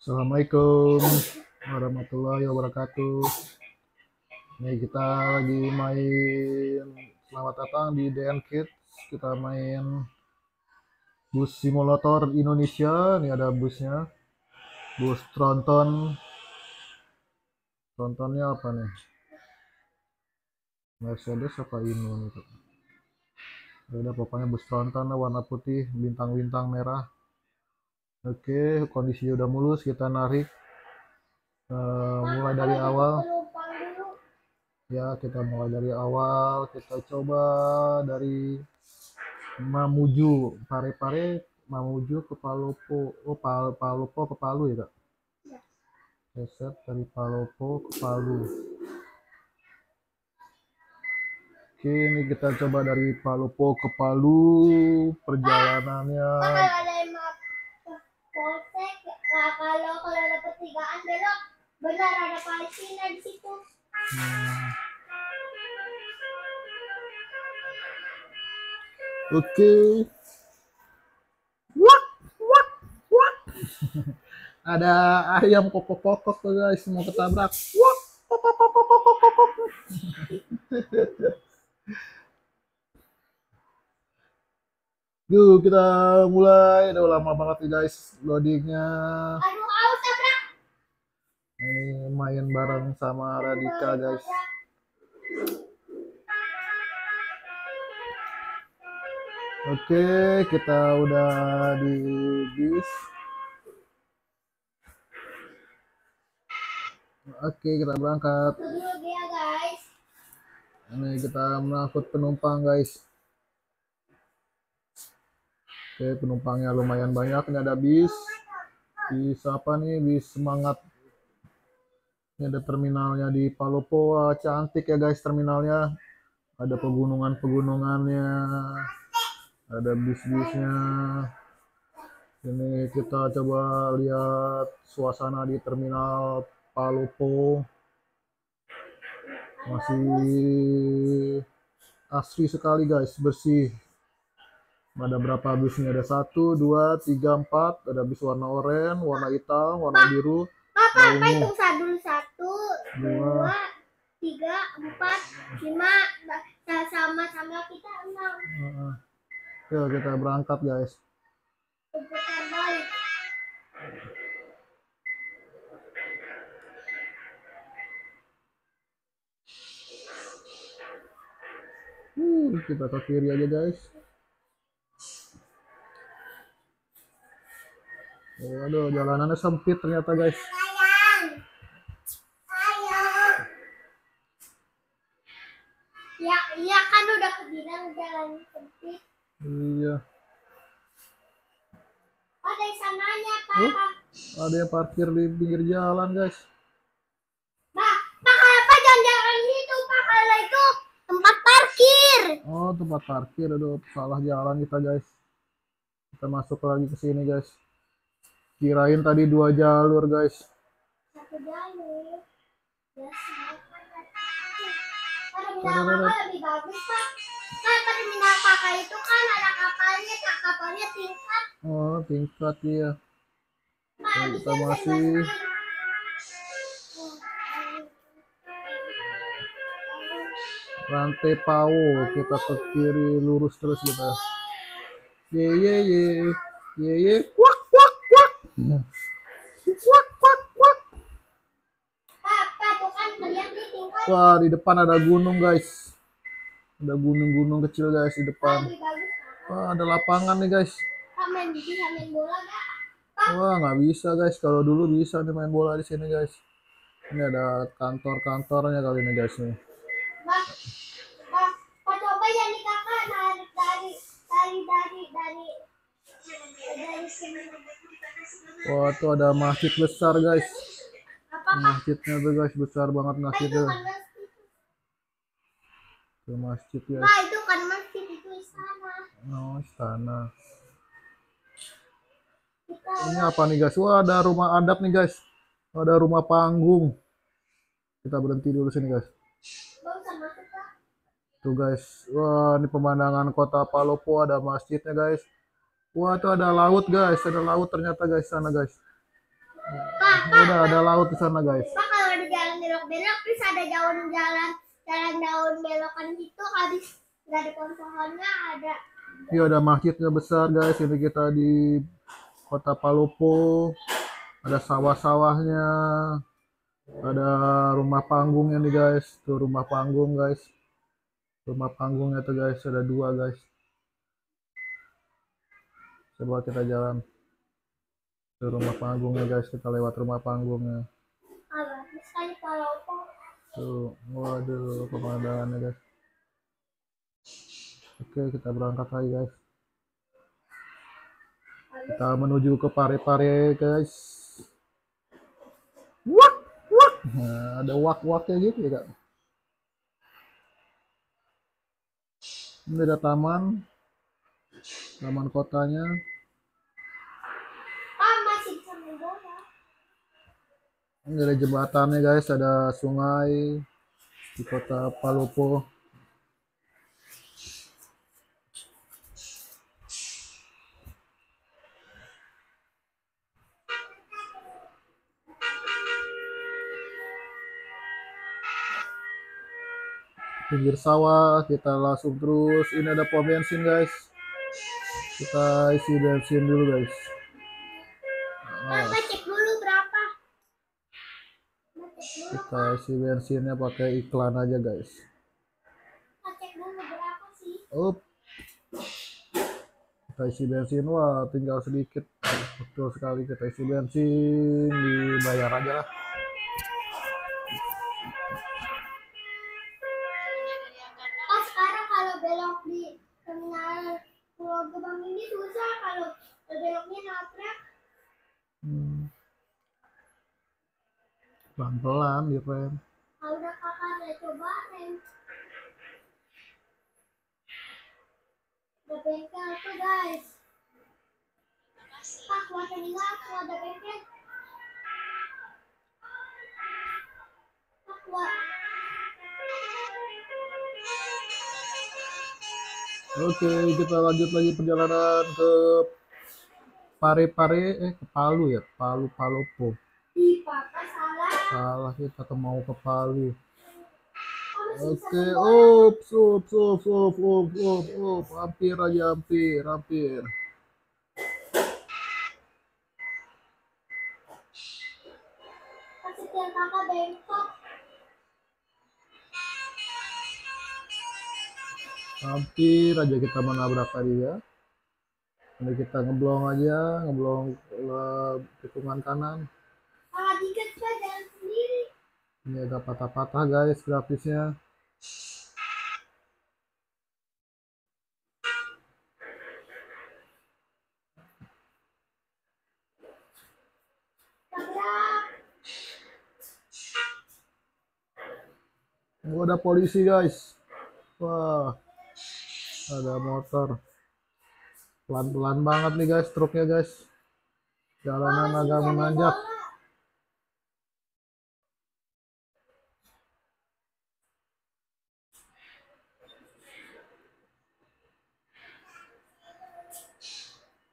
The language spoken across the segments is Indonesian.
Assalamualaikum warahmatullahi wabarakatuh. Nih kita lagi main selamat datang di DN Kids. Kita main bus simulator Indonesia. Nih ada busnya. Bus tronton. Trontonnya apa nih? Mercedes apa Ino nih? Ya udah pokoknya bus tronton warna putih, bintang-bintang merah. Oke, kondisi udah mulus, kita narik Eh, mulai dari awal. Ya, kita mulai dari awal. Kita coba dari Mamuju, Pare-Pare, Mamuju ke Palopo. Oh, Pal Palopo ke Palu ya, Kak? Ya. Reset dari Palopo ke Palu. Oke, ini kita coba dari Palopo ke Palu. Perjalanannya kalau ada yang polsek, nah, kalau kalau ada pertigaan belok, benar ada Palestina di situ. Hmm. Oke. Wak, wak, wak. Ada ayam kokok-kokok guys mau ketabrak. Wak, pop, pop, pop, pop, pop, pop, Yuk kita mulai. Udah lama banget nih guys loadingnya. Aduh, aus tabrak. Ini main bareng sama Radika guys. Oke, kita udah di bis. Oke, kita berangkat. Ini kita mengangkut penumpang, guys. Oke, penumpangnya lumayan banyak. Ini ada bis. Bis apa nih? Bis semangat. Ini ada terminalnya di Palopo. Wah, cantik ya guys terminalnya. Ada pegunungan-pegunungannya. Ada bis-bisnya. Ini kita coba lihat suasana di terminal Palopo. Masih asri sekali guys, bersih. Ada berapa bisnya? Ada satu, dua, tiga, empat. Ada bis warna oranye, warna hitam, warna biru, Papa, Ungu. apa itu dulu satu, Dua. tiga, empat, lima, Ba- sama-sama kita enam. Heeh. Yuk kita berangkat guys. Putar balik. Hmm, kita ke kiri aja guys. Oh, aduh, jalanannya sempit ternyata guys. Sayang. Sayang. Ya, iya kan udah jalan sempit. Iya. Oh, dari sananya, Pak. Oh. Ada yang parkir di pinggir jalan guys. Pak, Pak, apa jangan-jangan itu, Pak? Kalau itu tempat parkir. Oh, tempat parkir. Aduh, salah jalan kita guys. Kita masuk lagi ke sini guys. Kirain tadi dua jalur guys. Satu jalur. Ya, Terminal kakak lebih bagus, Pak. Kan terminal itu kan ada kapalnya, Kak. Kapalnya tingkat. Oh, tingkat ya. Pak, bisa kita masih rantai pau. Kita ke kiri lurus terus kita. Ye ye ye. Ye ye. Tuh kan di tingkat. Wah, di depan ada gunung guys. Ada gunung-gunung kecil guys di depan. Wah, ada lapangan nih guys. Pak, main bisa main bola nggak? Wah, nggak bisa guys. Kalau dulu bisa nih main bola di sini guys. Ini ada kantor-kantornya kali ini guys nih. Pak, Pak, coba ya nih kakak narik dari dari dari dari dari sini. Wah, tuh ada masjid besar guys. Masjidnya tuh guys besar banget itu masjidnya. kan masjid. Tuh masjid ya. Pak, itu kan masjid itu istana. Oh, istana. Ini apa nih guys? Wah, ada rumah adat nih guys. Ada rumah panggung. Kita berhenti dulu sini guys. Tuh guys. Wah, ini pemandangan kota Palopo ada masjidnya guys. Wah, itu ada laut, guys. Ada laut ternyata, guys, sana, guys. Pak, Udah ada laut di sana, guys. Pak kalau ada jalan belok-belok terus ada daun jalan jalan daun belokan gitu habis ada pohon-pohonnya ada Ini ada masjidnya besar, guys. Ini kita di kota Palopo. Ada sawah-sawahnya. Ada rumah panggungnya nih, guys. Tuh rumah panggung, guys. Rumah panggungnya tuh, guys. Ada dua, guys. Coba kita jalan. Tuh rumah panggungnya, guys. Kita lewat rumah panggungnya. Tuh, waduh, pemandangannya, guys. Oke, kita berangkat lagi, guys. Kita menuju ke Pare-Pare, guys. Wak, wak. Nah, ada wak-waknya gitu ya, Kak. Ini ada taman. Taman kotanya. ah Ini ada jembatannya, guys. Ada sungai di kota Palopo. pinggir sawah kita langsung terus ini ada pom bensin guys kita isi bensin dulu guys. Cek dulu berapa? Dulu kita isi bensinnya pakai iklan aja guys. Cek dulu berapa sih? Up. Kita isi bensin wah tinggal sedikit. Betul sekali kita isi bensin dibayar aja lah Pulau Gebang ini susah kalau beloknya nabrak. Hmm. pelan-pelan di rem kalau udah kakak udah coba rem udah bengkel tuh guys. Pak kuasa nggak kalau ada bengkel. Pak kuat Oke, kita lanjut lagi perjalanan ke Pare-Pare, eh ke Palu ya, Palu Palopo. salah Salah kita ke mau ke Palu. Oh, Oke, ups, ups, ups, ups, ups, ups, hampir aja, hampir, hampir. Hampir aja kita menabrak tadi ya. Ini kita ngeblong aja, ngeblong ke tikungan kanan. Ini ada patah-patah guys grafisnya. Oh, ada polisi guys. Wah, ada motor. Pelan-pelan banget nih guys, truknya guys. Jalanan agak menanjak. bola.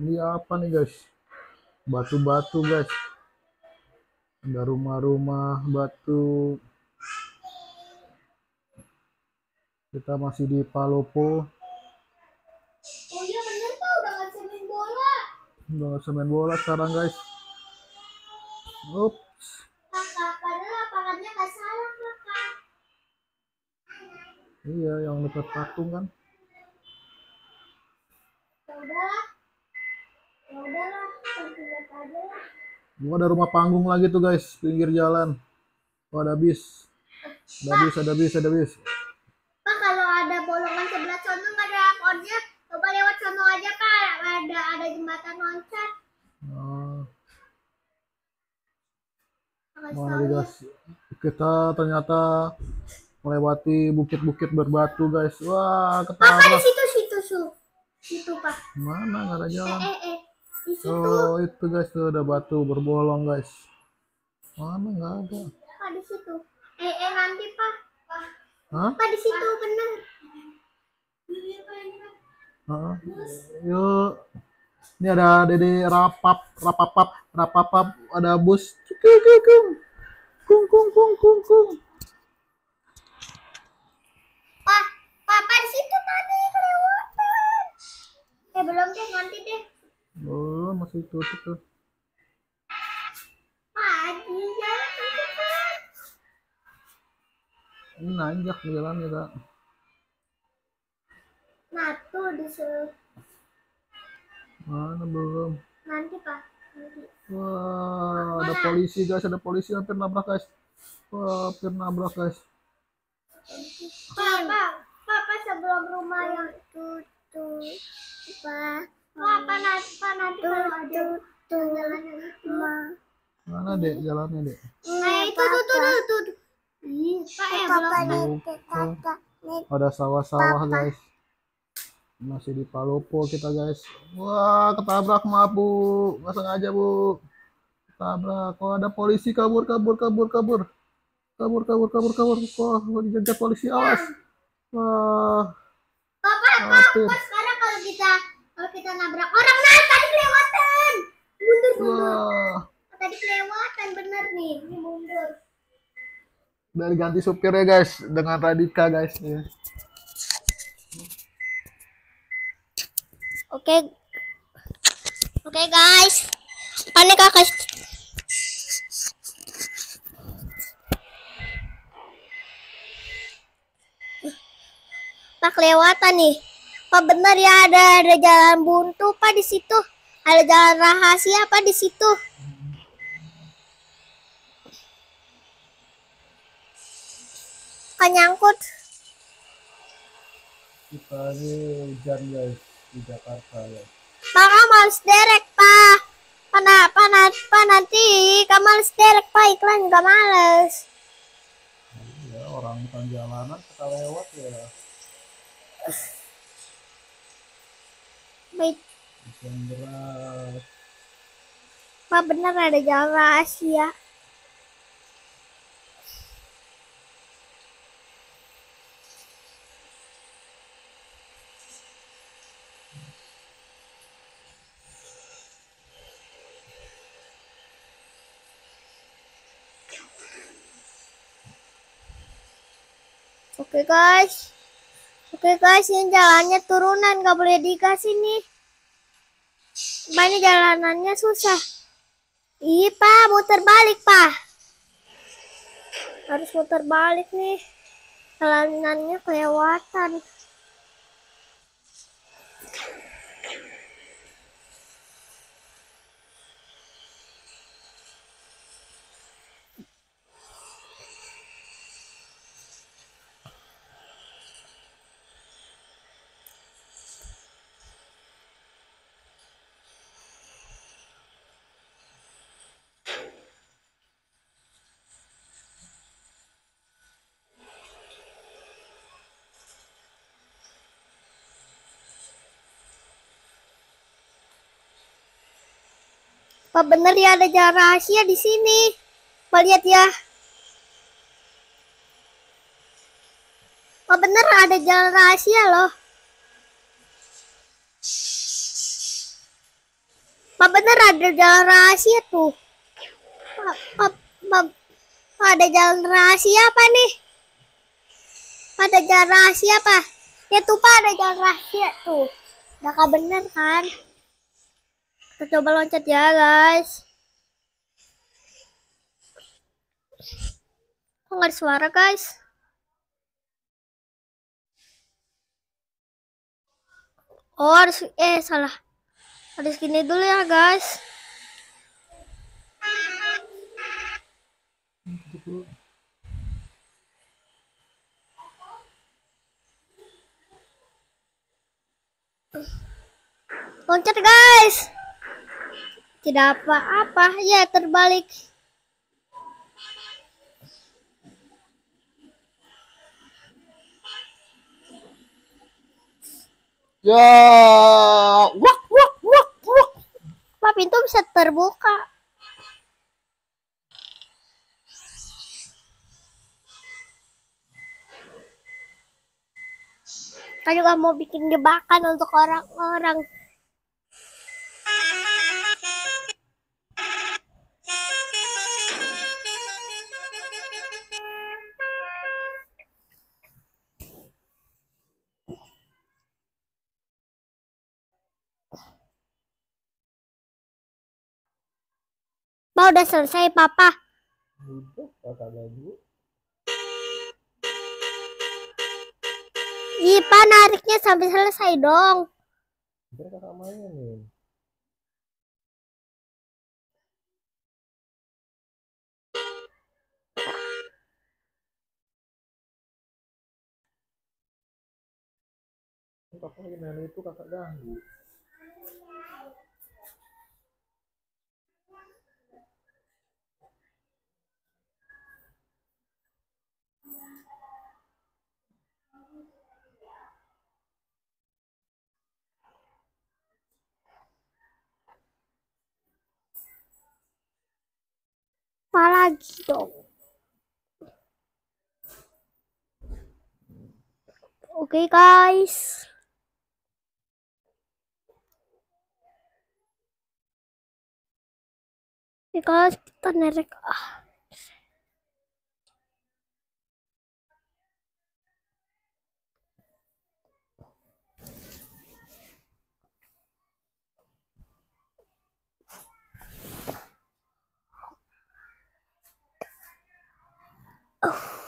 Ini apa nih guys? Batu-batu guys. Ada rumah-rumah batu. Kita masih di Palopo. oh iya bener pak udah nggak bisa main bola Udah nggak bisa main bola sekarang guys. Ups. Iya, yang dekat patung kan. ya udahlah ya Gua ada rumah panggung lagi tuh guys, pinggir jalan. Oh, ada bis. Ada bis, ada bis, ada bis. pak kalau ada bolongan sebelah sono nggak ada akornya coba lewat sono aja pak ada jembatan loncat Oh, mana ya. guys? Kita ternyata melewati bukit-bukit berbatu guys. Wah, Pak, Pak, di situ situ su situ pak Mana nggak ada eh jalan? eh eh di situ Oh, itu guys tuh ada batu berbolong guys. Mana nggak ada? pak di situ eh eh nanti pak Hah? pak di situ bener Hah? Yuk. Ini ada Dede Rapap, Rapapap, Rapapap, ada bus. Kung kung kung. Kung kung kung kung kung. Pak, papa di situ tadi kelewatan. Eh belum deh, nanti deh. Oh, masih tutup tuh. Pagi jalan cepat. Ini nanjak jalannya, Kak. Nah tuh disuruh Mana belum? nanti pak. Nanti. Wah, ada polisi guys, ada polisi hampir nabrak guys. Wah, hampir nabrak guys. Papa, papa sebelum rumah yang tutup. Pak, papa nanti, pak nanti kalau ada itu. Mana dek jalannya dek? Nah itu tuh tuh tuh tuh. Ih, Pak ya belum. Lupa. Ada sawah-sawah guys. Masih di Palopo kita guys. Wah, ketabrak maaf bu. Nggak sengaja bu. Ketabrak. Oh ada polisi kabur kabur kabur kabur. Kabur kabur kabur kabur. Wah, dijaga polisi awas. Wah, Papa. Pak sekarang kalau kita kalau kita nabrak orang nah tadi kelewatan. Mundur mundur. Tadi kelewatan bener nih. Ini mundur. Udah diganti supirnya guys dengan Radika guys ya. Oke. Oke guys. Panik kakak. Pak kelewatan nih. Pak bener ya ada ada jalan buntu Pak di situ. Ada jalan rahasia Pak di situ. Kan nyangkut. Kita ini hujan di Jakarta ya. Pak kamu harus derek pak. Pana, pana, pa nanti kamu harus derek pak iklan juga males. Ya orang bukan jalanan kita lewat ya. Baik, Hujan deras. pak bener ada jalan rahasia. Oke guys. Oke guys, ini jalannya turunan, nggak boleh dikasih nih. Banyak jalanannya susah. Iya pak, muter balik pak. Harus muter balik nih. Jalanannya kelewatan. Pak bener ya ada jalan rahasia di sini. Pak lihat ya. Pak bener ada jalan rahasia loh. Pak bener ada jalan rahasia tuh. Pak, pak, pak ada jalan rahasia apa nih? Ada jalan rahasia apa? Ya tuh pak ada jalan rahasia tuh. Gak bener kan? Kita coba loncat ya guys. Kok nggak ada suara guys? Oh harus eh salah. Harus gini dulu ya guys. Loncat guys. Tidak apa-apa, ya terbalik. Ya, wak wak wak wak. Pak pintu bisa terbuka. Saya juga mau bikin jebakan untuk orang-orang. Pa udah selesai papa. Kakak lagi. Ih, pa nariknya sampai selesai dong. Kakak mainin. Main itu kakak ganggu. Pa lagi dong. Oke guys. Oke guys, kita narik. Ah. Wah.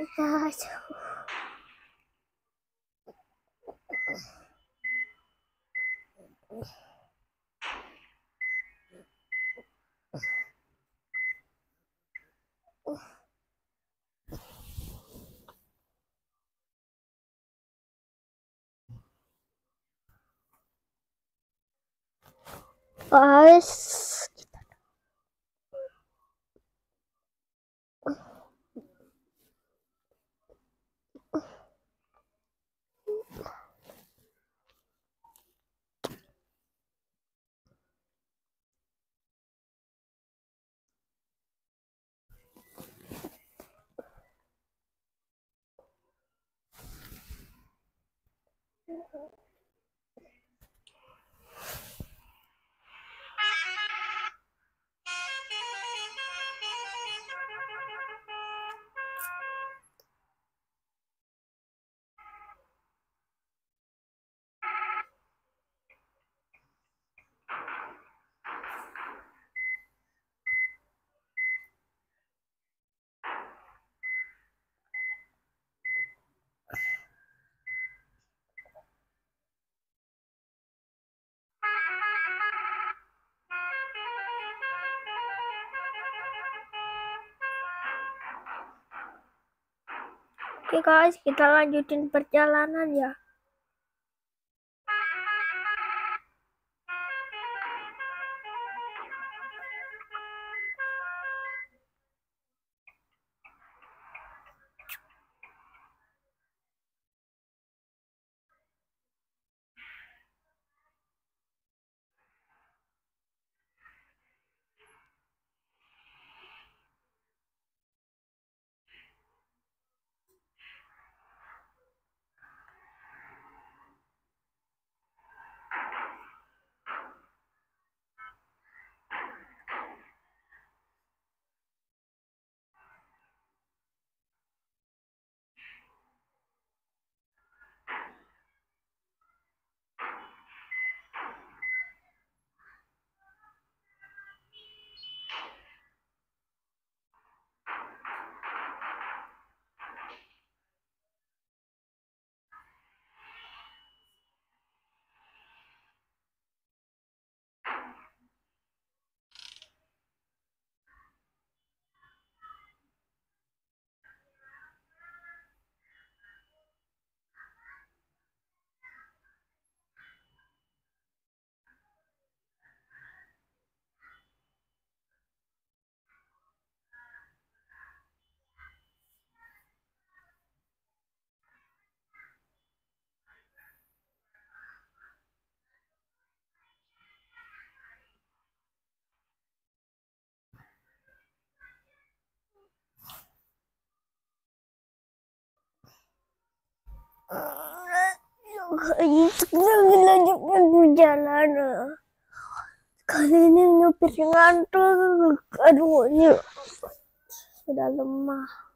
Oke guys. Guys. Oke guys, kita lanjutin perjalanan ya. lanjut berjalan kali ini nyupir ngantuk aduh ini sudah lemah.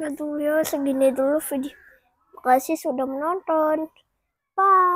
Aduh ya, segini dulu video. Makasih sudah menonton. Bye.